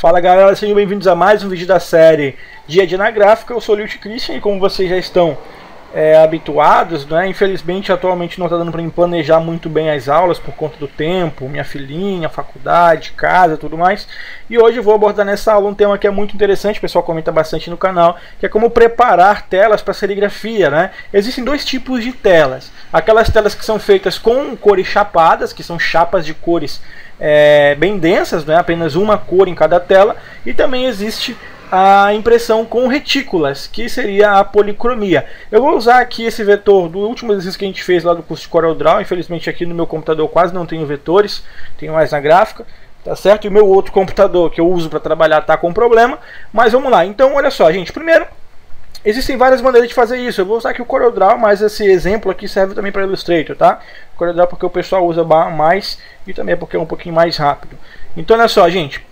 Fala galera, sejam bem-vindos a mais um vídeo da série Dia de na Gráfica. Eu sou o Lilt Christian e como vocês já estão é, habituados, né? infelizmente atualmente não está dando para planejar muito bem as aulas por conta do tempo, minha filhinha, faculdade, casa tudo mais. E hoje eu vou abordar nessa aula um tema que é muito interessante, o pessoal comenta bastante no canal, que é como preparar telas para serigrafia. Né? Existem dois tipos de telas: aquelas telas que são feitas com cores chapadas, que são chapas de cores é, bem densas, né? apenas uma cor em cada tela, e também existe a impressão com retículas, que seria a policromia. Eu vou usar aqui esse vetor do último exercício que a gente fez lá do curso de CorelDRAW. Infelizmente aqui no meu computador quase não tenho vetores, tenho mais na gráfica, tá certo? E o meu outro computador que eu uso para trabalhar está com problema. Mas vamos lá. Então, olha só, gente. Primeiro, Existem várias maneiras de fazer isso. Eu vou usar aqui o CorelDRAW, mas esse exemplo aqui serve também para Illustrator, tá? CorelDRAW porque o pessoal usa mais e também é porque é um pouquinho mais rápido. Então, olha só, gente.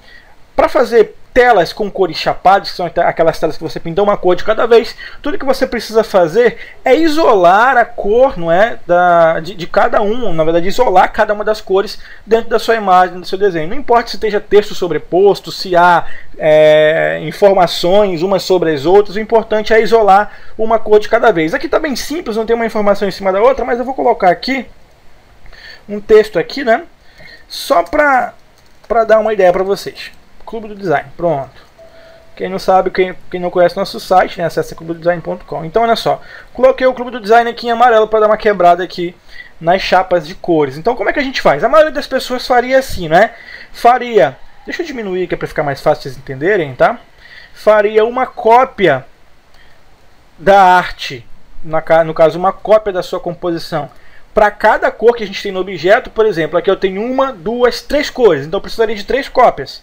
Para fazer telas com cores chapadas, que são aquelas telas que você pinta uma cor de cada vez, tudo que você precisa fazer é isolar a cor não é, da, de, de cada um, na verdade, isolar cada uma das cores dentro da sua imagem, do seu desenho. Não importa se esteja texto sobreposto, se há é, informações umas sobre as outras, o importante é isolar uma cor de cada vez. Aqui está bem simples, não tem uma informação em cima da outra, mas eu vou colocar aqui um texto aqui, né? Só para dar uma ideia para vocês. Clube do Design. Pronto. Quem não sabe, quem, quem não conhece nosso site, né, acessa clubedodesign.com. Então, olha só. Coloquei o Clube do Design aqui em amarelo para dar uma quebrada aqui nas chapas de cores. Então, como é que a gente faz? A maioria das pessoas faria assim, né? Faria... Deixa eu diminuir aqui para ficar mais fácil vocês entenderem, tá? Faria uma cópia da arte, no caso, uma cópia da sua composição para cada cor que a gente tem no objeto, por exemplo, aqui eu tenho uma, duas, três cores, então eu precisaria de três cópias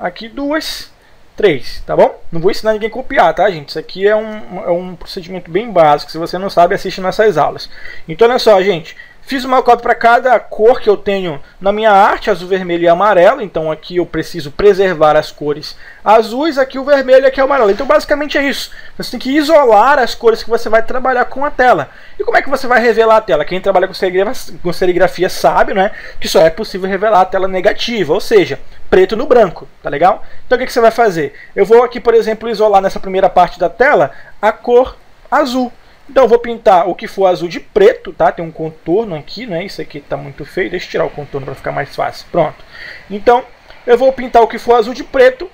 aqui duas, três, tá bom? Não vou ensinar ninguém a copiar, tá, gente? Isso aqui é um, é um procedimento bem básico. Se você não sabe, assiste nessas aulas. Então, olha só, gente. Fiz uma cópia para cada cor que eu tenho na minha arte, azul, vermelho e amarelo. Então aqui eu preciso preservar as cores azuis, aqui o vermelho e aqui o amarelo. Então basicamente é isso. Você tem que isolar as cores que você vai trabalhar com a tela. E como é que você vai revelar a tela? Quem trabalha com serigrafia, com serigrafia sabe né, que só é possível revelar a tela negativa, ou seja, preto no branco, tá legal? Então o que, que você vai fazer? Eu vou aqui, por exemplo, isolar nessa primeira parte da tela a cor azul. Então eu vou pintar o que for azul de preto, tá? Tem um contorno aqui, né? Isso aqui está muito feio. Deixa eu tirar o contorno para ficar mais fácil. Pronto. Então eu vou pintar o que for azul de preto.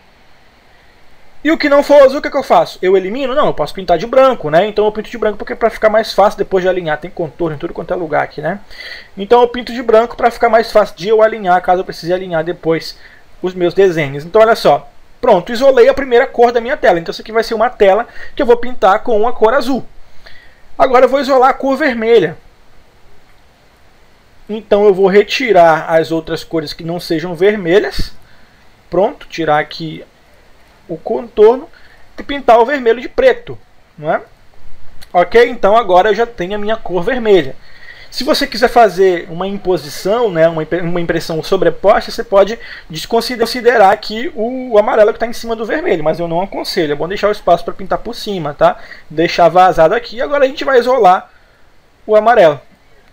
E o que não for azul, o que, é que eu faço? Eu elimino? Não, eu posso pintar de branco, né? Então eu pinto de branco porque para ficar mais fácil depois de alinhar. Tem contorno em tudo quanto é lugar aqui, né? Então eu pinto de branco para ficar mais fácil de eu alinhar, caso eu precise alinhar depois os meus desenhos. Então olha só. Pronto, isolei a primeira cor da minha tela. Então isso aqui vai ser uma tela que eu vou pintar com a cor azul. Agora eu vou isolar a cor vermelha. Então eu vou retirar as outras cores que não sejam vermelhas. Pronto, tirar aqui o contorno e pintar o vermelho de preto, não é? Ok? Então agora eu já tenho a minha cor vermelha. Se você quiser fazer uma imposição, né, uma impressão sobreposta, você pode desconsiderar aqui o amarelo que está em cima do vermelho, mas eu não aconselho. É bom deixar o espaço para pintar por cima, tá? Deixar vazado aqui. Agora a gente vai isolar o amarelo,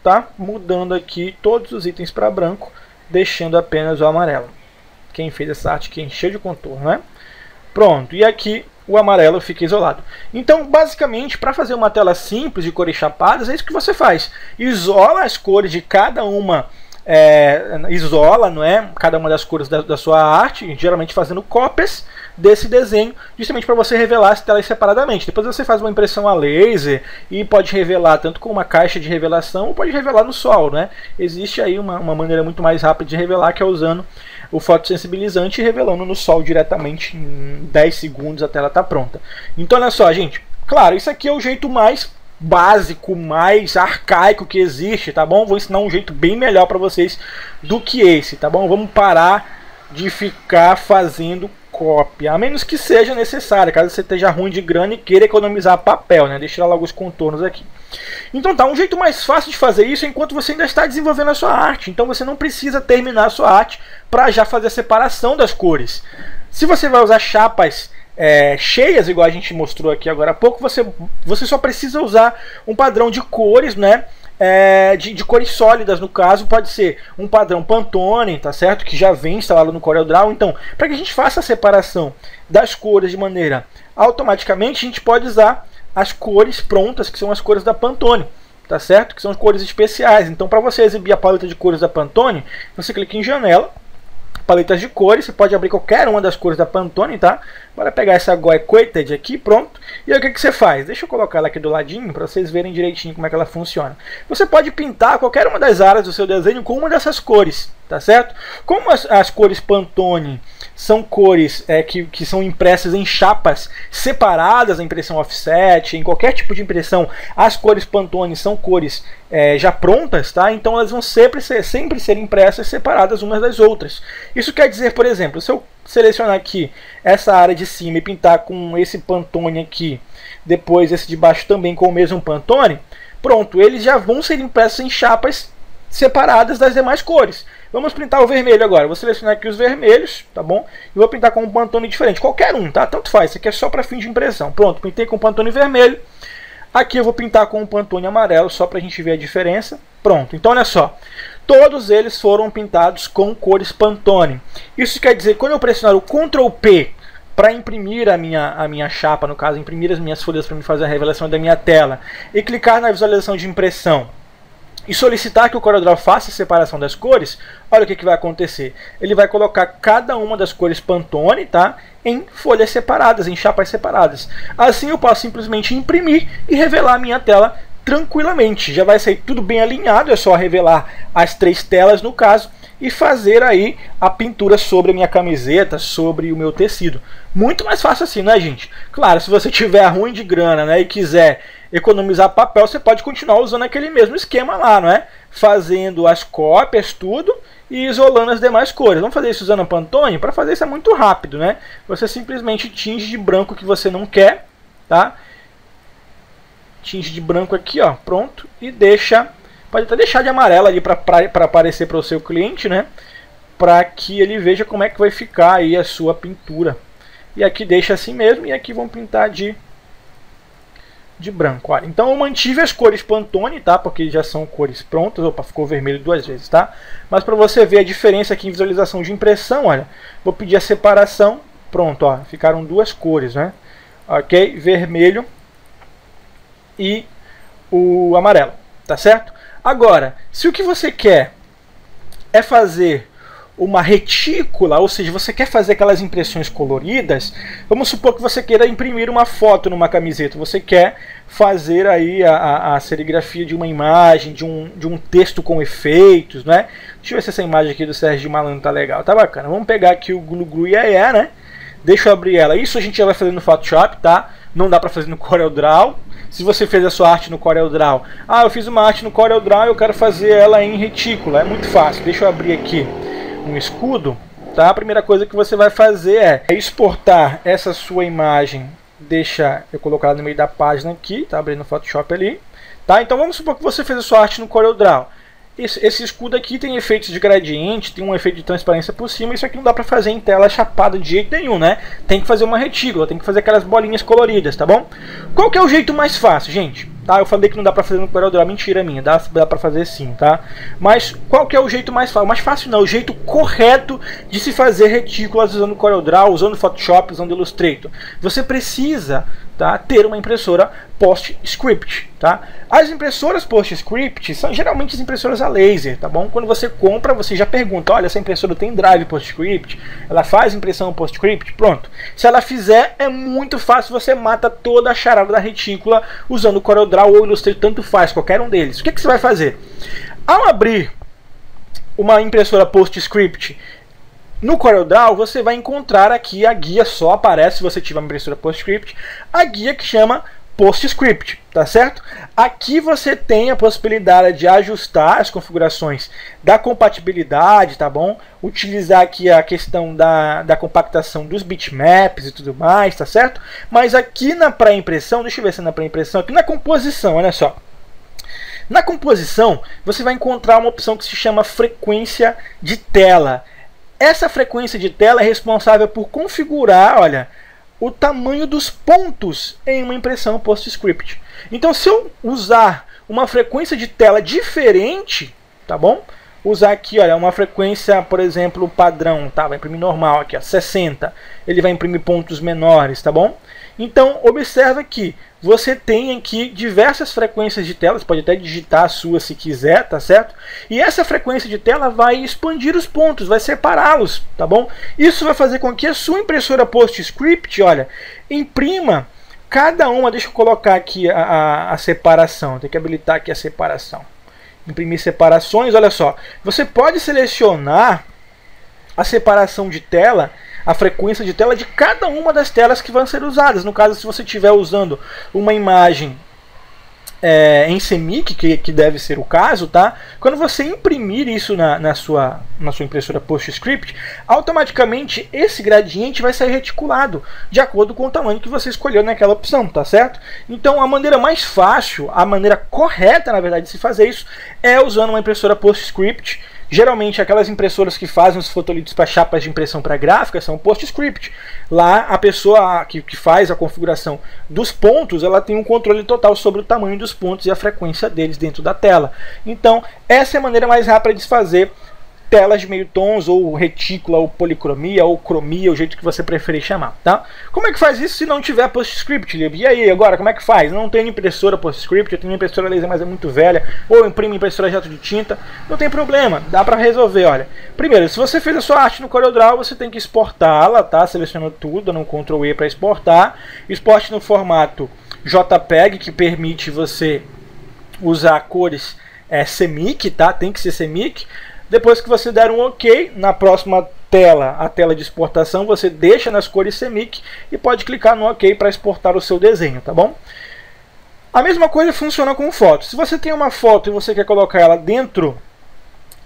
tá? Mudando aqui todos os itens para branco, deixando apenas o amarelo. Quem fez essa arte aqui encheu de contorno, né? Pronto, e aqui o amarelo fica isolado. Então, basicamente, para fazer uma tela simples de cores chapadas, é isso que você faz. Isola as cores de cada uma, é, isola não é? cada uma das cores da, da sua arte, geralmente fazendo cópias desse desenho, justamente para você revelar as telas separadamente. Depois você faz uma impressão a laser e pode revelar tanto com uma caixa de revelação ou pode revelar no sol. Né? Existe aí uma, uma maneira muito mais rápida de revelar que é usando o fotossensibilizante revelando no sol diretamente em 10 segundos a tela está pronta. Então olha só, gente. Claro, isso aqui é o jeito mais básico, mais arcaico que existe, tá bom? Vou ensinar um jeito bem melhor para vocês do que esse, tá bom? Vamos parar de ficar fazendo cópia, a menos que seja necessário, caso você esteja ruim de grana e queira economizar papel, né? Deixa eu tirar logo os contornos aqui. Então tá, um jeito mais fácil de fazer isso é enquanto você ainda está desenvolvendo a sua arte. Então você não precisa terminar a sua arte para já fazer a separação das cores. Se você vai usar chapas é, cheias, igual a gente mostrou aqui agora há pouco, você, você só precisa usar um padrão de cores, né? é, de, de, cores sólidas, no caso, pode ser um padrão Pantone, tá certo? Que já vem instalado no CorelDRAW. Então, para que a gente faça a separação das cores de maneira automaticamente, a gente pode usar as cores prontas, que são as cores da Pantone, tá certo? Que são as cores especiais. Então, para você exibir a paleta de cores da Pantone, você clica em Janela, paletas de cores, você pode abrir qualquer uma das cores da Pantone, tá? Bora pegar essa Goi Quoted aqui, pronto. E aí o que, que você faz? Deixa eu colocar ela aqui do ladinho para vocês verem direitinho como é que ela funciona. Você pode pintar qualquer uma das áreas do seu desenho com uma dessas cores, tá certo? Como as, as cores Pantone são cores é, que, que são impressas em chapas separadas a impressão offset, em qualquer tipo de impressão, as cores Pantone são cores é, já prontas, tá? Então elas vão sempre ser, sempre ser impressas separadas umas das outras. Isso quer dizer, por exemplo, se eu selecionar aqui essa área de cima e pintar com esse Pantone aqui, depois esse de baixo também com o mesmo Pantone, pronto, eles já vão ser impressos em chapas separadas das demais cores. Vamos pintar o vermelho agora. Vou selecionar aqui os vermelhos, tá bom? E vou pintar com um Pantone diferente, qualquer um, tá? Tanto faz, isso aqui é só para fim de impressão. Pronto, pintei com Pantone vermelho. Aqui eu vou pintar com um Pantone amarelo, só para a gente ver a diferença. Pronto, então olha só. Todos eles foram pintados com cores Pantone. Isso quer dizer que quando eu pressionar o Ctrl P para imprimir a minha, a minha chapa, no caso, imprimir as minhas folhas para me fazer a revelação da minha tela, e clicar na visualização de impressão, e solicitar que o CorelDRAW faça a separação das cores, olha o que, que vai acontecer. Ele vai colocar cada uma das cores Pantone tá, em folhas separadas, em chapas separadas. Assim eu posso simplesmente imprimir e revelar a minha tela tranquilamente. Já vai sair tudo bem alinhado, é só revelar as três telas no caso e fazer aí a pintura sobre a minha camiseta, sobre o meu tecido. Muito mais fácil assim, né, gente? Claro, se você tiver ruim de grana, né, e quiser economizar papel, você pode continuar usando aquele mesmo esquema lá, não é? Fazendo as cópias, tudo, e isolando as demais cores. Vamos fazer isso usando a Pantone? Para fazer isso é muito rápido, né? Você simplesmente tinge de branco que você não quer, tá? Tinge de branco aqui, ó, pronto, e deixa, pode até deixar de amarelo ali para aparecer para o seu cliente, né? Para que ele veja como é que vai ficar aí a sua pintura. E aqui deixa assim mesmo, e aqui vamos pintar de de branco. Olha. Então eu mantive as cores Pantone, tá? Porque já são cores prontas. Opa, ficou vermelho duas vezes, tá? Mas para você ver a diferença aqui em visualização de impressão, olha, vou pedir a separação. Pronto, ó, ficaram duas cores, né? Ok? Vermelho e o amarelo, tá certo? Agora, se o que você quer é fazer uma retícula, ou seja, você quer fazer aquelas impressões coloridas, vamos supor que você queira imprimir uma foto numa camiseta, você quer fazer aí a, a, a serigrafia de uma imagem, de um, de um texto com efeitos, né? Deixa eu ver se essa imagem aqui do Sérgio Malandro tá legal, tá bacana. Vamos pegar aqui o Glu Glu né? Deixa eu abrir ela. Isso a gente já vai fazer no Photoshop, tá? Não dá para fazer no CorelDRAW. Se você fez a sua arte no CorelDRAW, ah, eu fiz uma arte no CorelDRAW e eu quero fazer ela em retícula, é muito fácil. Deixa eu abrir aqui um escudo, tá? A primeira coisa que você vai fazer é exportar essa sua imagem, deixa eu colocar ela no meio da página aqui, tá abrindo o Photoshop ali, tá? Então vamos supor que você fez a sua arte no CorelDRAW. Esse, esse, escudo aqui tem efeitos de gradiente, tem um efeito de transparência por cima. Isso aqui não dá pra fazer em tela chapada de jeito nenhum, né? Tem que fazer uma retícula, tem que fazer aquelas bolinhas coloridas, tá bom? Qual que é o jeito mais fácil, gente? Tá, eu falei que não dá pra fazer no CorelDRAW, mentira minha, dá, dá pra fazer sim, tá? Mas qual que é o jeito mais fácil? Mais fácil não, o jeito correto de se fazer retículas usando CorelDRAW, usando Photoshop, usando Illustrator. Você precisa tá, ter uma impressora PostScript. Tá? As impressoras PostScript são geralmente as impressoras a laser, tá bom? Quando você compra, você já pergunta, olha, essa impressora tem drive PostScript? Ela faz impressão PostScript? Pronto. Se ela fizer, é muito fácil, você mata toda a charada da retícula usando o CorelDRAW ou Illustrator, tanto faz, qualquer um deles. O que, que você vai fazer? Ao abrir uma impressora PostScript no CorelDRAW você vai encontrar aqui a guia, só aparece se você tiver uma impressora PostScript, a guia que chama PostScript, tá certo? Aqui você tem a possibilidade de ajustar as configurações da compatibilidade, tá bom? Utilizar aqui a questão da, da compactação dos bitmaps e tudo mais, tá certo? Mas aqui na pré-impressão, deixa eu ver se é na pré-impressão, aqui na composição, olha só. Na composição, você vai encontrar uma opção que se chama frequência de tela. Essa frequência de tela é responsável por configurar, olha, o tamanho dos pontos em uma impressão PostScript. Então, se eu usar uma frequência de tela diferente, tá bom? Usar aqui, olha, uma frequência, por exemplo, padrão, tá? Vai imprimir normal aqui, ó, 60. Ele vai imprimir pontos menores, tá bom? Então, observa que você tem aqui diversas frequências de tela, você pode até digitar a sua se quiser, tá certo? E essa frequência de tela vai expandir os pontos, vai separá-los, tá bom? Isso vai fazer com que a sua impressora PostScript, olha, imprima cada uma, deixa eu colocar aqui a, a, a separação, tem que habilitar aqui a separação. Imprimir separações, olha só, você pode selecionar a separação de tela a frequência de tela de cada uma das telas que vão ser usadas. No caso, se você estiver usando uma imagem é, em CMYK, que, que deve ser o caso, tá? Quando você imprimir isso na, na, sua, na sua impressora PostScript, automaticamente esse gradiente vai sair reticulado, de acordo com o tamanho que você escolheu naquela opção, tá certo? Então a maneira mais fácil, a maneira correta, na verdade, de se fazer isso, é usando uma impressora PostScript Geralmente, aquelas impressoras que fazem os fotolitos para chapas de impressão para gráfica são PostScript. Lá, a pessoa que, que faz a configuração dos pontos, ela tem um controle total sobre o tamanho dos pontos e a frequência deles dentro da tela. Então, essa é a maneira mais rápida de se fazer telas de meio tons, ou retícula, ou policromia, ou cromia, o jeito que você preferir chamar, tá? Como é que faz isso se não tiver PostScript, Lib? E aí, agora, como é que faz? Não tem impressora PostScript, eu tenho impressora laser, mas é muito velha, ou imprime impressora jato de tinta, não tem problema, dá pra resolver, olha. Primeiro, se você fez a sua arte no CorelDRAW, você tem que exportá-la, tá? Seleciona tudo, dando um Ctrl E para exportar, exporte no formato JPEG, que permite você usar cores é, tá? Tem que ser CMYK. Depois que você der um OK, na próxima tela, a tela de exportação, você deixa nas cores CMYK e pode clicar no OK para exportar o seu desenho, tá bom? A mesma coisa funciona com foto. Se você tem uma foto e você quer colocar ela dentro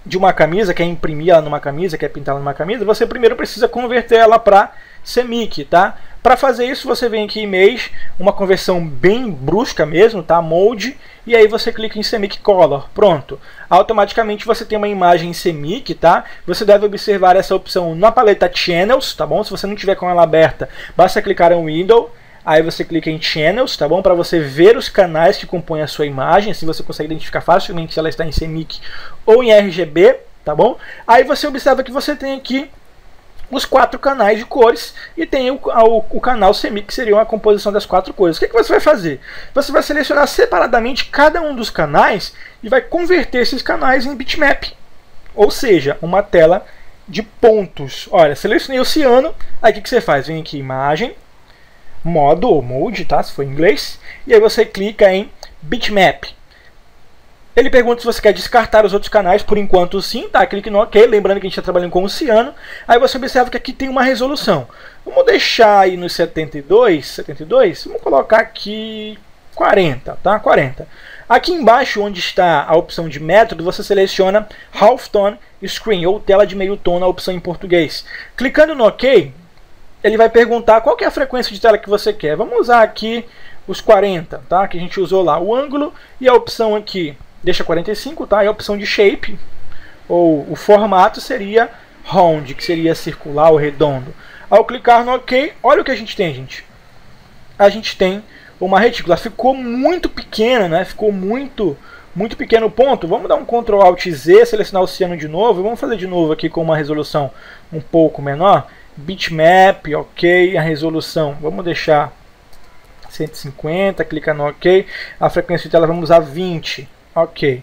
de uma camisa, quer imprimir ela numa camisa, quer pintar ela numa camisa, você primeiro precisa converter ela para CMYK, tá? Para fazer isso, você vem aqui em Image, uma conversão bem brusca mesmo, tá? Mode, e aí você clica em CMYK Color. Pronto. Automaticamente você tem uma imagem em CMYK, tá? Você deve observar essa opção na paleta Channels, tá bom? Se você não tiver com ela aberta, basta clicar em Window, aí você clica em Channels, tá bom? Para você ver os canais que compõem a sua imagem, assim você consegue identificar facilmente se ela está em CMYK ou em RGB, tá bom? Aí você observa que você tem aqui os quatro canais de cores e tem o, o, o canal semi, que seria uma composição das quatro cores. O que, que você vai fazer? Você vai selecionar separadamente cada um dos canais e vai converter esses canais em bitmap, ou seja, uma tela de pontos. Olha, selecionei o ciano, aí o que, que você faz? Vem aqui, imagem, modo ou mode, tá? se for em inglês, e aí você clica em bitmap. Ele pergunta se você quer descartar os outros canais, por enquanto sim, tá? Clique no OK, lembrando que a gente está trabalhando com o ciano. Aí você observa que aqui tem uma resolução. Vamos deixar aí no 72, 72, vamos colocar aqui 40, tá? 40. Aqui embaixo, onde está a opção de método, você seleciona Half Tone Screen, ou tela de meio tom na opção em português. Clicando no OK, ele vai perguntar qual é a frequência de tela que você quer. Vamos usar aqui os 40, tá? Que a gente usou lá, o ângulo e a opção aqui deixa 45, tá? E a opção de shape, ou o formato, seria round, que seria circular ou redondo. Ao clicar no OK, olha o que a gente tem, gente. A gente tem uma retícula. Ficou muito pequena, né? Ficou muito muito pequeno ponto. Vamos dar um Ctrl Alt Z, selecionar o oceano de novo. Vamos fazer de novo aqui com uma resolução um pouco menor. Bitmap, ok. A resolução, vamos deixar 150, clica no ok. A frequência de tela vamos usar 20. Ok.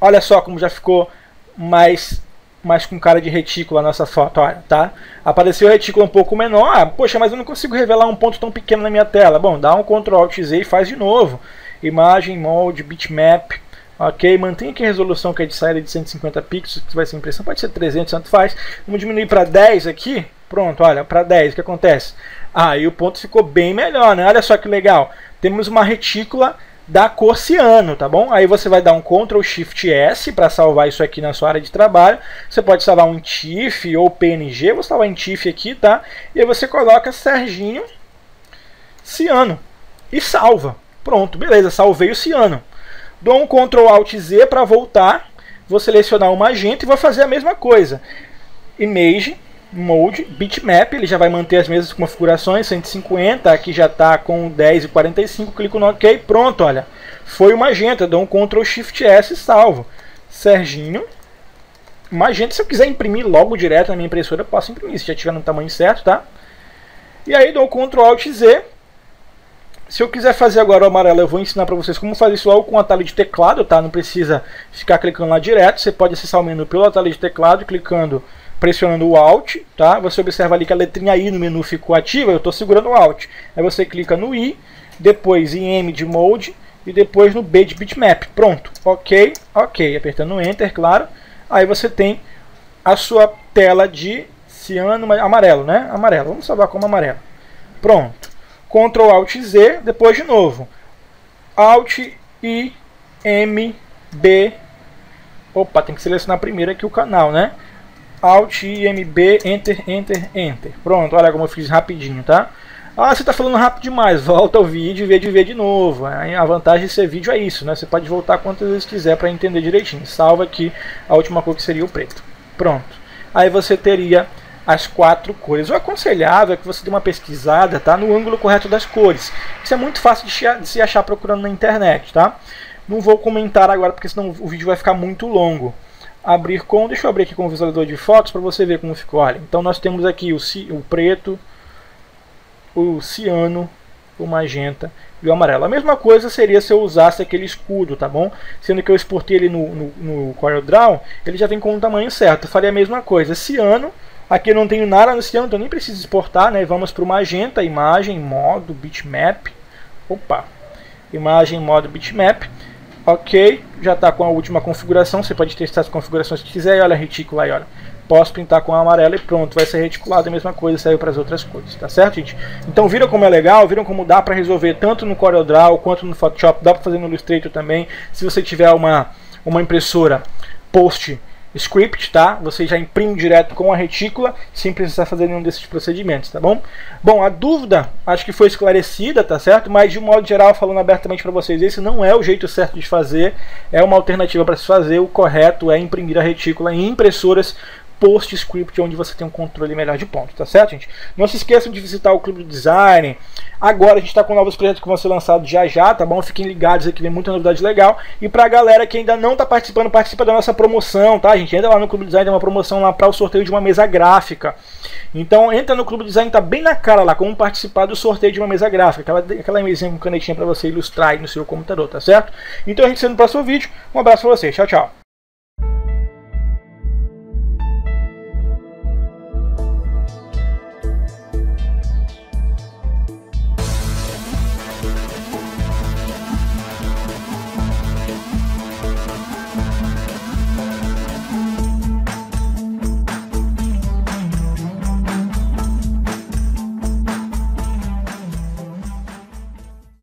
Olha só como já ficou mais mais com cara de retícula a nossa foto, olha, tá? Apareceu a retícula um pouco menor, ah, poxa, mas eu não consigo revelar um ponto tão pequeno na minha tela. Bom, dá um Ctrl Z e faz de novo. Imagem, Mode, Bitmap, ok? Mantém aqui a resolução que é de saída de 150 pixels, que vai ser impressão, pode ser 300, tanto faz. Vamos diminuir para 10 aqui, pronto, olha, para 10, o que acontece? Aí ah, o ponto ficou bem melhor, né? Olha só que legal, temos uma retícula da cor ciano, tá bom? Aí você vai dar um Ctrl Shift S para salvar isso aqui na sua área de trabalho. Você pode salvar um TIFF ou PNG, vou salvar em TIFF aqui, tá? E aí você coloca Serginho Ciano e salva. Pronto, beleza, salvei o ciano. Dou um Ctrl Alt Z para voltar, vou selecionar o magenta e vou fazer a mesma coisa. Image, Mode, Bitmap, ele já vai manter as mesmas configurações, 150, aqui já está com 10 e 45, clico no OK, pronto, olha. Foi o magenta, dou um Ctrl Shift S e salvo. Serginho, magenta, se eu quiser imprimir logo direto na minha impressora, posso imprimir, se já tiver no tamanho certo, tá? E aí dou Ctrl Alt Z. Se eu quiser fazer agora o amarelo, eu vou ensinar para vocês como fazer isso logo com o atalho de teclado, tá? Não precisa ficar clicando lá direto, você pode acessar o menu pelo atalho de teclado, clicando pressionando o Alt, tá? Você observa ali que a letrinha I no menu ficou ativa, eu estou segurando o Alt. Aí você clica no I, depois em M de Mode e depois no B de Bitmap. Pronto, ok, ok. Apertando Enter, claro. Aí você tem a sua tela de ciano amarelo, né? Amarelo. Vamos salvar como amarelo. Pronto. Ctrl Alt Z, depois de novo. Alt I M B. Opa, tem que selecionar primeiro aqui o canal, né? Alt, IMB, Enter, Enter, Enter. Pronto, olha como eu fiz rapidinho, tá? Ah, você está falando rápido demais. Volta o vídeo e vê de ver de novo. A vantagem de ser vídeo é isso, né? Você pode voltar quantas vezes quiser para entender direitinho. Salva aqui a última cor que seria o preto. Pronto. Aí você teria as quatro cores. O aconselhável é que você dê uma pesquisada tá, no ângulo correto das cores. Isso é muito fácil de se achar procurando na internet, tá? Não vou comentar agora porque senão o vídeo vai ficar muito longo abrir com, deixa eu abrir aqui com o visualizador de fotos para você ver como ficou. Olha, então nós temos aqui o, o preto, o ciano, o magenta e o amarelo. A mesma coisa seria se eu usasse aquele escudo, tá bom? Sendo que eu exportei ele no, no, no CorelDRAW, ele já vem com o tamanho certo. Eu faria a mesma coisa. Ciano, aqui eu não tenho nada no ciano, então nem preciso exportar, né? Vamos para o magenta, imagem, modo, bitmap. Opa! Imagem, modo, bitmap. Ok, já está com a última configuração. Você pode testar as configurações que quiser. E olha a retícula aí, olha. Posso pintar com amarelo e pronto, vai ser reticulado a mesma coisa, saiu para as outras cores, tá certo, gente? Então viram como é legal, viram como dá para resolver tanto no CorelDRAW quanto no Photoshop, dá para fazer no Illustrator também. Se você tiver uma, uma impressora post script, tá? Você já imprime direto com a retícula, sem precisar fazer nenhum desses procedimentos, tá bom? Bom, a dúvida acho que foi esclarecida, tá certo? Mas de um modo geral, falando abertamente para vocês, esse não é o jeito certo de fazer, é uma alternativa para se fazer. O correto é imprimir a retícula em impressoras PostScript, onde você tem um controle melhor de pontos, tá certo, gente? Não se esqueçam de visitar o Clube do Design. Agora a gente está com novos projetos que vão ser lançados já já, tá bom? Fiquem ligados aqui, vem muita novidade legal. E pra galera que ainda não está participando, participa da nossa promoção, tá, gente? Entra lá no Clube Design, tem uma promoção lá para o sorteio de uma mesa gráfica. Então entra no Clube Design, tá bem na cara lá, como participar do sorteio de uma mesa gráfica. Aquela, aquela mesinha com canetinha para você ilustrar aí no seu computador, tá certo? Então a gente se vê no próximo vídeo. Um abraço pra vocês, tchau, tchau.